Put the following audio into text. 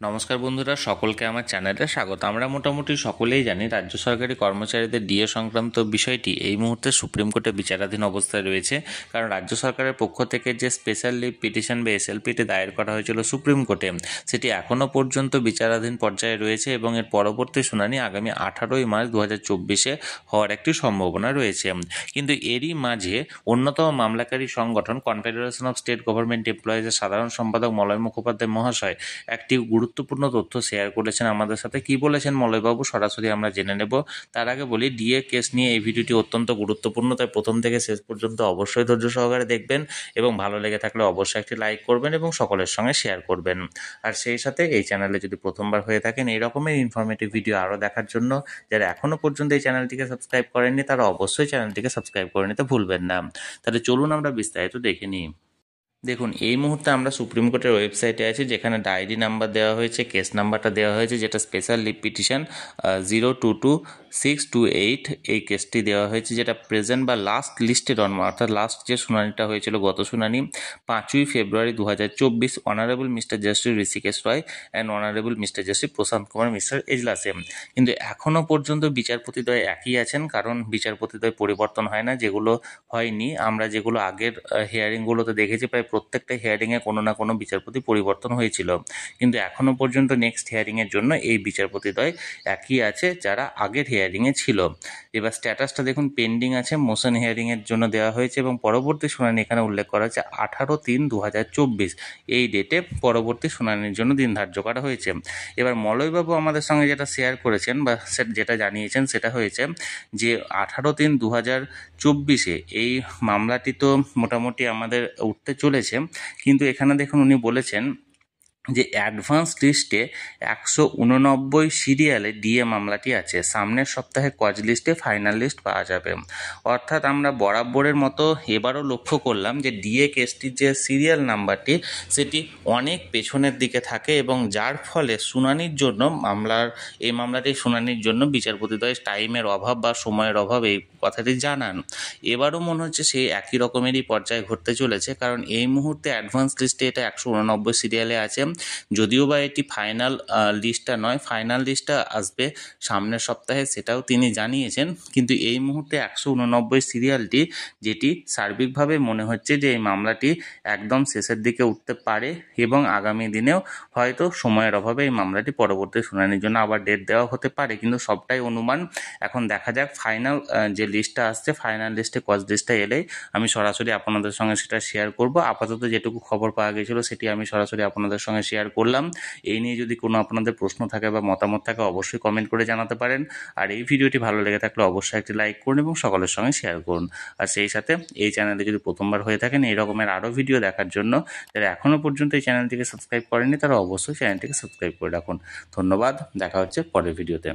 নমস্কার বন্ধুরা, সকলকে আমার চ্যানেলে স্বাগত। আমরা মোটামুটি সকলেই জানি রাজ্য সরকারি কর্মচারীদের ডিএ সংক্রান্ত বিষয়টি এই মুহূর্তে সুপ্রিম কোর্টে বিচারাধীন অবস্থায় রয়েছে। কারণ রাজ্য সরকারের পক্ষ থেকে যে স্পেশাল লিভ পিটিশন বা এসএলপিটি দায়ের করা হয়েছিল সুপ্রিম কোর্টে, সেটি এখনও পর্যন্ত বিচারাধীন পর্যায়ে রয়েছে এবং এর পরবর্তী শুনানি আগামী আঠারোই মার্চ দু হাজার চব্বিশে হওয়ার একটি সম্ভাবনা রয়েছে। কিন্তু এরই মাঝে অন্যতম মামলাকারী সংগঠন কনফেডারেশন অফ স্টেট গভর্নমেন্ট এমপ্লয়িজের সাধারণ সম্পাদক মলয় মুখোপাধ্যায় মহাশয় একটি গুরুত্বপূর্ণ তথ্য শেয়ার করেছেন আমাদের সাথে। কি বলেছেন মলয়বাবু? সরাসরি আমরা জেনে নেব। তার আগে বলি ডিএ কেস নিয়ে এই ভিডিওটি অত্যন্ত গুরুত্বপূর্ণ, তাই প্রথম থেকে শেষ পর্যন্ত অবশ্যই ধৈর্য সহকারে দেখবেন এবং ভালো লেগে থাকলে অবশ্যই একটি লাইক করবেন এবং সকলের সঙ্গে শেয়ার করবেন। আর সেই সাথে এই চ্যানেলে যদি প্রথমবার হয়ে থাকেন এই রকমের ইনফরমেটিভ ভিডিও আরও দেখার জন্য, যারা এখনও পর্যন্ত এই চ্যানেলটিকে সাবস্ক্রাইব করেননি, তারা অবশ্যই চ্যানেলটিকে সাবস্ক্রাইব করে নিতে ভুলবেন না। তাহলে চলুন আমরা বিস্তারিত দেখে নিই। দেখুন, এই মুহূর্তে আমরা সুপ্রিম কোর্টের ওয়েবসাইটে আছি, যেখানে ডায়েরি নাম্বার দেওয়া হয়েছে, কেস নাম্বারটা দেওয়া হয়েছে, যেটা special leave petition zero two two six two eight এই কেসটি দেওয়া হয়েছে, যেটা প্রেজেন্ট বা লাস্ট লিস্টেড অন অর্থাৎ লাস্ট যে শুনানিটা হয়েছিল গত শুনানি, পাঁচই ফেব্রুয়ারি দু হাজার চব্বিশ honourable mister justice Rishikesh Roy and honourable mister justice Prashanta Kumar mister এজলাসে। কিন্তু এখনও পর্যন্ত বিচারপতিদ্বয় একই আছেন, কারণ বিচারপতিদ্বয় পরিবর্তন হয় না, যেগুলো হয়নি। আমরা যেগুলো আগের হিয়ারিংগুলোতে দেখেছি, প্রায় প্রত্যেকটা হিয়ারিংয়ে কোনো না কোনো বিচারপতি পরিবর্তন হয়েছিল। কিন্তু এখনও পর্যন্ত নেক্সট হিয়ারিংয়ের জন্য এই বিচারপতিদ্বয় একই আছে, যারা আগের হিয়ারিংয়ে ছিল। এবার স্ট্যাটাসটা দেখুন পেন্ডিং আছে মোশন হিয়ারিংয়ের জন্য দেওয়া হয়েছে এবং পরবর্তী শুনানি এখানে উল্লেখ করা হয়েছে আঠারো তিন দু এই ডেটে পরবর্তী শুনানির জন্য দিন ধার্য করা হয়েছে। এবার মলয়বাবু আমাদের সঙ্গে যেটা শেয়ার করেছেন বা যেটা জানিয়েছেন সেটা হয়েছে যে আঠারো তিন দু চব্বিশে এই মামলাটি তো মোটামুটি আমাদের উঠতে চলেছে। কিন্তু এখানে দেখুন, উনি বলেছেন যে অ্যাডভান্স লিস্টে একশো উননব্বই সিরিয়ালে ডিএ মামলাটি আছে। সামনের সপ্তাহে কজ লিস্টে ফাইনাল লিস্ট পাওয়া যাবে। অর্থাৎ আমরা বরাবরের মতো এবারও লক্ষ্য করলাম যে ডিএ কেসটির যে সিরিয়াল নাম্বারটি, সেটি অনেক পেছনের দিকে থাকে এবং যার ফলে শুনানির জন্য মামলার, এই মামলাটি শুনানির জন্য বিচারপতিদ্বয় টাইমের অভাব বা সময়ের অভাব, এই কথাটি জানান। এবারও মনে হচ্ছে সেই একই রকমেরই পর্যায়ে ঘটতে চলেছে, কারণ এই মুহূর্তে অ্যাডভান্স লিস্টে এটা একশো উননব্বই সিরিয়ালে আছে। যদিও বা এটি ফাইনাল লিস্টটা নয় ফাইনাল লিস্টটা আসবে সামনের সপ্তাহে, সেটাও তিনি জানিয়েছেন। কিন্তু এই মুহূর্তে একশো উননব্বই সিরিয়ালটি যেটি সার্বিকভাবে মনে হচ্ছে যে এই মামলাটি একদম শেষের দিকে উঠতে পারে এবং আগামী দিনেও হয়তো সময়ের অভাবে এই মামলাটি পরবর্তী শুনানির জন্য আবার ডেট দেওয়া হতে পারে। কিন্তু সবটাই অনুমান। এখন দেখা যাক ফাইনাল যে লিস্টটা আসছে ফাইনাল লিস্টে কজ লিস্টটা এলেই আমি সরাসরি আপনাদের সঙ্গে সেটা শেয়ার করব। আপাতত যেটুকু খবর পাওয়া গেছিল, সেটি আমি সরাসরি আপনাদের সঙ্গে শেয়ার করলাম। এই নিয়ে যদি কোনো আপনাদের প্রশ্ন থাকে বা মতামত থাকে, অবশ্যই কমেন্ট করে জানাতে পারেন। আর এই ভিডিওটি ভালো লেগে থাকলে অবশ্যই একটি লাইক করুন এবং সকলের সঙ্গে শেয়ার করুন। আর সেই সাথে এই চ্যানেলে যদি প্রথমবার হয়ে থাকেন, এই রকমের আরও ভিডিও দেখার জন্য যারা এখনও পর্যন্ত এই চ্যানেলটিকে সাবস্ক্রাইব করেনি তারা অবশ্যই চ্যানেলটিকে সাবস্ক্রাইব করে রাখুন। ধন্যবাদ, দেখা হচ্ছে পরের ভিডিওতে